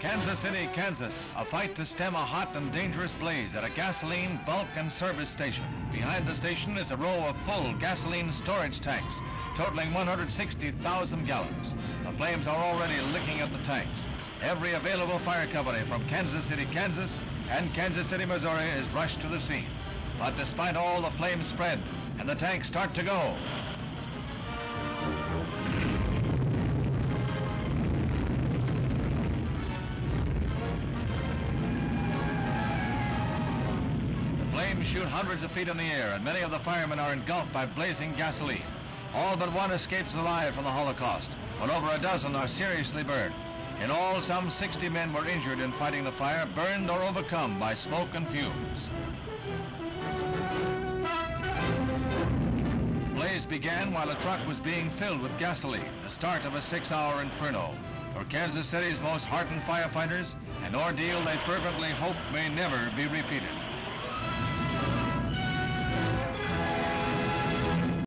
Kansas City, Kansas. A fight to stem a hot and dangerous blaze at a gasoline bulk and service station. Behind the station is a row of full gasoline storage tanks, totaling 160,000 gallons. The flames are already licking at the tanks. Every available fire company from Kansas City, Kansas and Kansas City, Missouri is rushed to the scene. But despite all the flames spread and the tanks start to go, shoot hundreds of feet in the air, and many of the firemen are engulfed by blazing gasoline. All but one escapes alive from the Holocaust, but over a dozen are seriously burned. In all, some 60 men were injured in fighting the fire, burned or overcome by smoke and fumes. Blaze began while a truck was being filled with gasoline, the start of a six-hour inferno. For Kansas City's most hardened firefighters, an ordeal they fervently hope may never be repeated.